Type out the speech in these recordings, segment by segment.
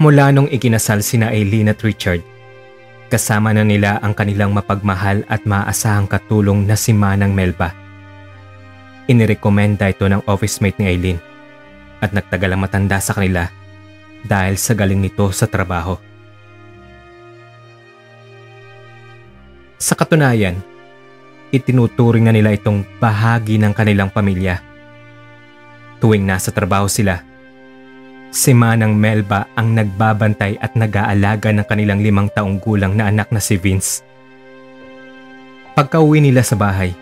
Mula nung ikinasal sina Aileen at Richard, kasama na nila ang kanilang mapagmahal at maaasahang katulong na si Manang Melba. Inirekomenda ito ng office mate ni Aileen at nagtagal ang matanda sa kanila dahil sa galing nito sa trabaho. Sa katunayan, itinuturing na nila itong bahagi ng kanilang pamilya. Tuwing nasa trabaho sila, Si Manang Melba ang nagbabantay at nag-aalaga ng kanilang limang taong gulang na anak na si Vince. Pagka-uwi nila sa bahay,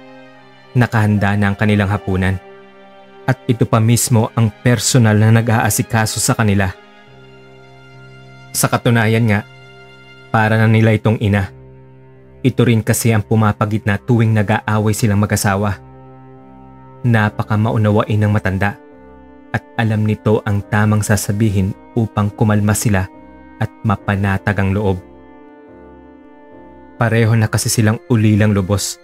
nakahanda na ang kanilang hapunan at ito pa mismo ang personal na nag-aasikaso sa kanila. Sa katunayan nga, para na nila itong ina. Ito rin kasi ang pumapagitna tuwing nag-aaway silang mag-asawa. Napaka maunawain ng matanda at alam nito ang tamang sasabihin upang kumalma sila at mapanatag ang loob. Pareho na kasi silang ulilang lubos,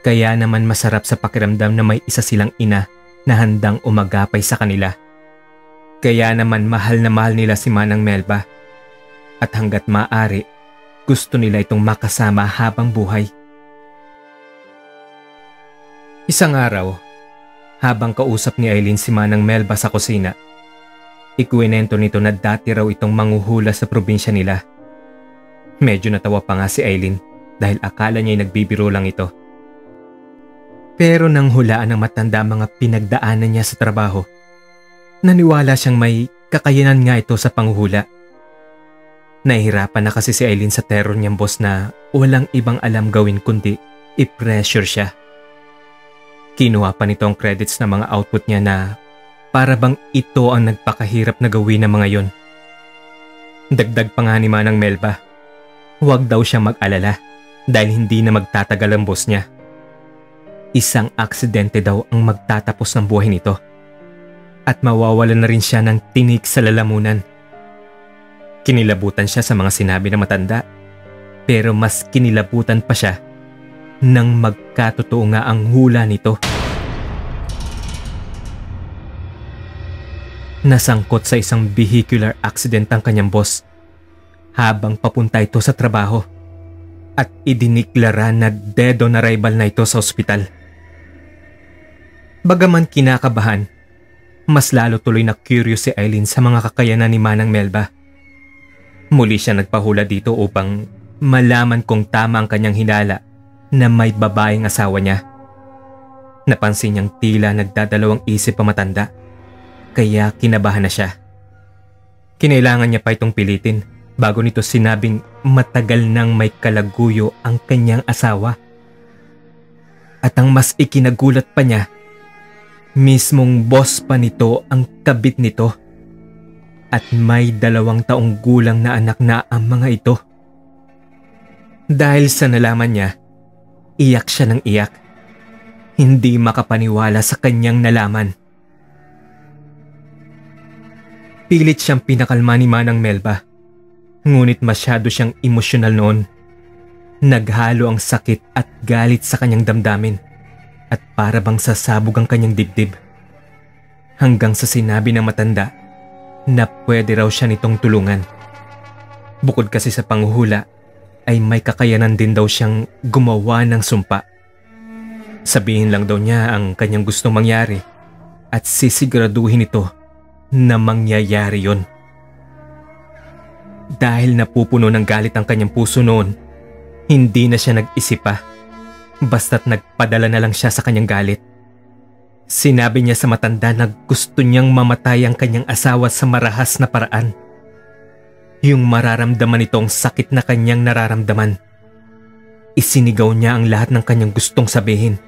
kaya naman masarap sa pakiramdam na may isa silang ina na handang umagapay sa kanila. Kaya naman mahal na mahal nila si Manang Melba at hanggat maaari gusto nila itong makasama habang buhay. Isang araw, habang kausap ni Eileen si Manang Melba sa kusina. Ikuwinento nito na dati raw itong manguhula sa probinsya nila. Medyo natawa pa nga si Eileen dahil akala niya'y nagbibiro lang ito. Pero nang hulaan ng matanda mga pinagdaanan niya sa trabaho, naniwala siyang may kakayanan nga ito sa panghuhula. Nahihirapan na kasi si Eileen sa terror niyang boss na walang ibang alam gawin kundi i-pressure siya. Kinuha pa nito ang credits ng mga output niya na para bang ito ang nagpakahirap na gawin ng mga yon. Dagdag pa nga ni Manang Melba, huwag daw siya mag-alala dahil hindi na magtatagal ang boss niya. Isang aksidente daw ang magtatapos ng buhay nito at mawawala na rin siya ng tinik sa lalamunan. Kinilabutan siya sa mga sinabi ng matanda pero mas kinilabutan pa siya nang magkatotoo nga ang hula nito. Nasangkot sa isang vehicular accident ang kanyang boss habang papunta ito sa trabaho at idiniklara na dead on arrival na ito sa ospital. Bagaman kinakabahan, mas lalo tuloy na curious si Eileen sa mga kakayanan ni Manang Melba. Muli siya nagpahula dito upang malaman kung tama ang kanyang hinala na may babaeng asawa niya. Napansin niyang tila nagdadalawang isip pa matanda, kaya kinabahan na siya. Kinailangan niya pa itong pilitin bago nito sinabing matagal nang may kalaguyo ang kanyang asawa. At ang mas ikinagulat pa niya, mismong boss pa nito ang kabit nito. At may dalawang taong gulang na anak na ang mga ito. Dahil sa nalaman niya, Iyak siya ng iyak. Hindi makapaniwala sa kanyang nalaman. Pilit siyang pinakalma ni Manang Melba. Ngunit masyado siyang emosyonal noon. Naghalo ang sakit at galit sa kanyang damdamin at para bang sasabog ang kanyang dibdib. Hanggang sa sinabi ng matanda na pwede raw siya nitong tulungan. Bukod kasi sa panghuhula, ay may kakayanan din daw siyang gumawa ng sumpa. Sabihin lang daw niya ang kanyang gustong mangyari at sisiguraduhin ito na mangyayari yon. Dahil napupuno ng galit ang kanyang puso noon, hindi na siya nag-isip pa. Basta't nagpadala na lang siya sa kanyang galit. Sinabi niya sa matanda na gusto niyang mamatay ang kanyang asawa sa marahas na paraan yung mararamdaman nitong sakit na kanyang nararamdaman. Isinigaw niya ang lahat ng kanyang gustong sabihin.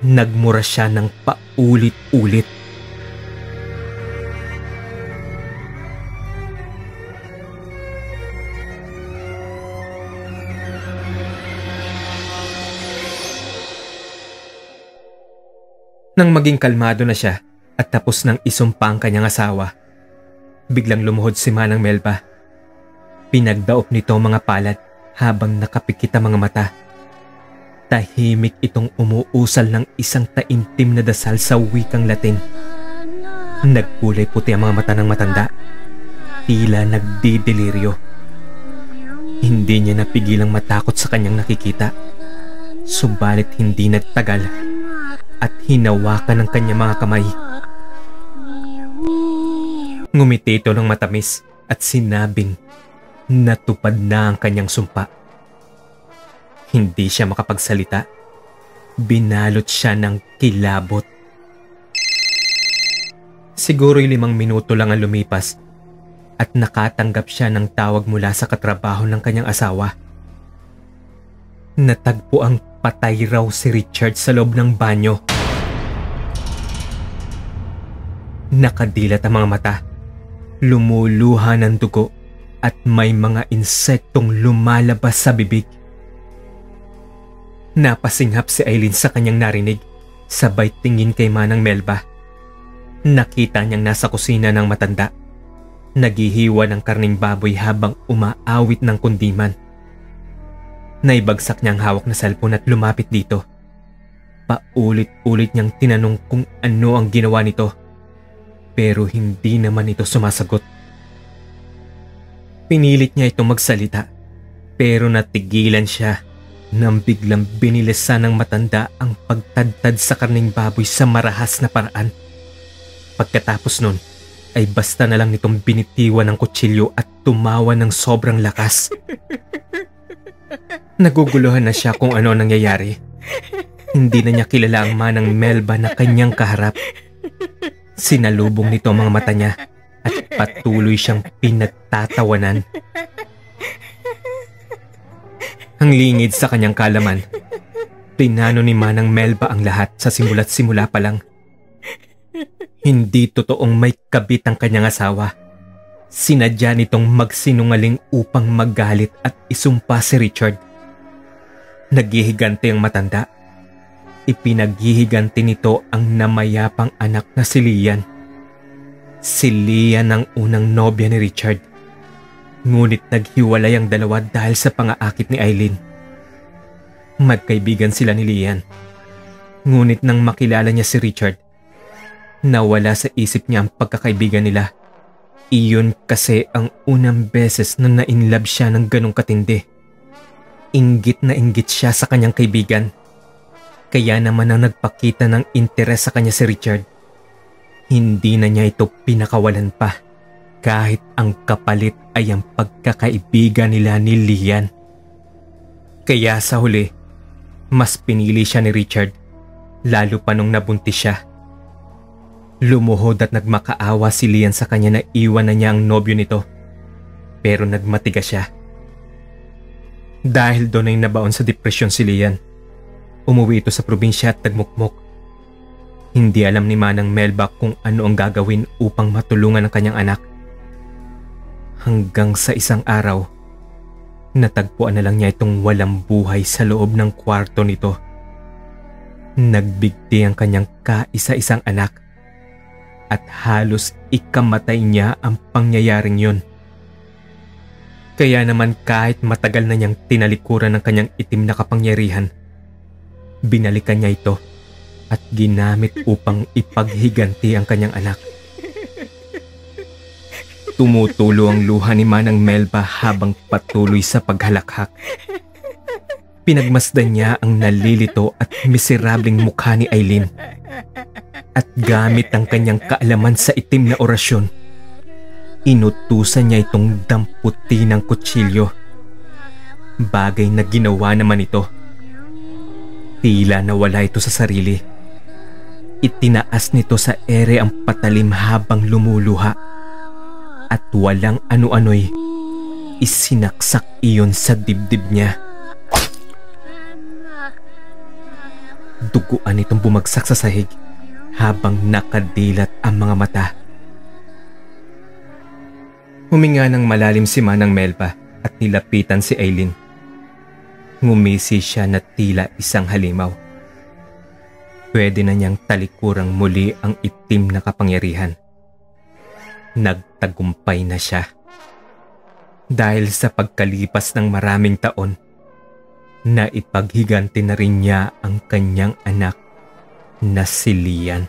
Nagmura siya ng paulit-ulit. Nang maging kalmado na siya at tapos nang isumpa ang kanyang asawa, biglang lumuhod si Manang Melba Pinagdaop nito mga palat habang nakapikit ang mga mata. Tahimik itong umuusal ng isang taimtim na dasal sa wikang Latin. Nagkulay puti ang mga mata ng matanda. tila nagdideliryo. Hindi niya napigilang matakot sa kanyang nakikita. Subalit hindi nagtagal at hinawakan ng kanyang mga kamay. Ngumiti ito ng matamis at sinabing natupad na ang kanyang sumpa. Hindi siya makapagsalita. Binalot siya ng kilabot. Siguro limang minuto lang ang lumipas at nakatanggap siya ng tawag mula sa katrabaho ng kanyang asawa. Natagpo ang patay raw si Richard sa loob ng banyo. Nakadilat ang mga mata, lumuluha ng dugo at may mga insektong lumalabas sa bibig. Napasinghap si Eileen sa kanyang narinig, sabay tingin kay Manang Melba. Nakita niyang nasa kusina ng matanda Naghihiwa ng karning baboy habang umaawit ng kundiman. Naibagsak niya ang hawak na cellphone at lumapit dito. Paulit-ulit niyang tinanong kung ano ang ginawa nito. Pero hindi naman ito sumasagot. Pinilit niya itong magsalita. Pero natigilan siya nang biglang binilisan ng matanda ang pagtadtad sa karning baboy sa marahas na paraan. Pagkatapos nun, ay basta na lang nitong binitiwan ng kutsilyo at tumawa ng sobrang lakas. Naguguluhan na siya kung ano nangyayari. Hindi na niya kilala ang manang Melba na kanyang kaharap. Sinalubong nito ang mga mata niya patuloy siyang pinagtatawanan. Ang lingid sa kanyang kalaman, pinano ni Manang Melba ang lahat sa simula't simula pa lang. Hindi totoong may kabit ang kanyang asawa. Sinadya nitong magsinungaling upang magalit at isumpa si Richard. Naghihigante ang matanda. Ipinaghihiganti nito ang namayapang anak na si Lian. Si Lian ang unang nobya ni Richard. Ngunit naghiwalay ang dalawa dahil sa pangaakit ni Eileen. Magkaibigan sila ni Lian. Ngunit nang makilala niya si Richard, Nawala sa isip niya ang pagkakaibigan nila. Iyon kasi ang unang beses na nainlove siya ng ganong katindi. Inggit na inggit siya sa kanyang kaibigan. Kaya naman ang nagpakita ng interes sa kanya si Richard. Hindi na niya ito pinakawalan pa kahit ang kapalit ay ang pagkakaibigan nila ni Lian. Kaya sa huli, mas pinili siya ni Richard lalo pa nung nabuntis siya. Lumuhod at nagmakaawa si Lian sa kanya na iwan na niya ang nobyo nito. Pero nagmatigas siya. Dahil doon ay nabaon sa depresyon si Lian. Umuwi ito sa probinsya at nagmukmok. Hindi alam ni Manang Melba kung ano ang gagawin upang matulungan ang kanyang anak. Hanggang sa isang araw, natagpuan na lang niya itong walang buhay sa loob ng kwarto nito. Nagbigti ang kanyang kaisa-isang anak at halos ikamatay niya ang pangyayaring yun. Kaya naman kahit matagal na niyang tinalikuran ng kanyang itim na kapangyarihan, binalikan niya ito at ginamit upang ipaghiganti ang kanyang anak. Tumutulo ang luha ni Manang Melba habang patuloy sa paghalakhak. Pinagmasdan niya ang nalilito at miserableng mukha ni Eileen at gamit ang kanyang kaalaman sa itim na orasyon, inutusan niya itong damputi ng kutsilyo. Bagay na ginawa naman ito. Tila nawala ito sa sarili. Itinaas nito sa ere ang patalim habang lumuluha at walang ano-ano'y isinaksak iyon sa dibdib niya. Duguan itong bumagsak sa sahig habang nakadilat ang mga mata. Huminga ng malalim si Manang Melba at nilapitan si Aileen. Ngumisi siya na tila isang halimaw. Pwede na niyang talikurang muli ang itim na kapangyarihan. Nagtagumpay na siya. Dahil sa pagkalipas ng maraming taon, na ipaghiganti na rin niya ang kanyang anak na si Lian.